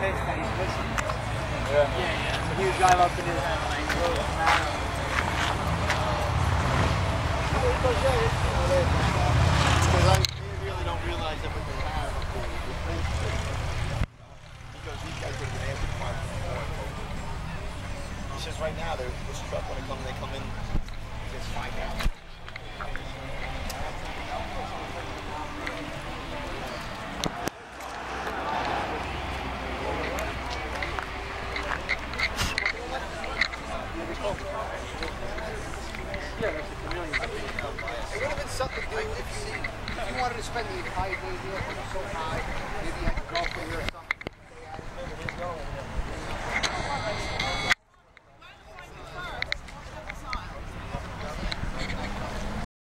that he's pushing. Yeah. Yeah, yeah. So he would drive up to and. Because really don't realize that what they have up there is. Because these guys would. He says right now, this truck, when it comes, they come in, it's 5,000. It would have been something to do if you, if you wanted to spend the entire day there, so high,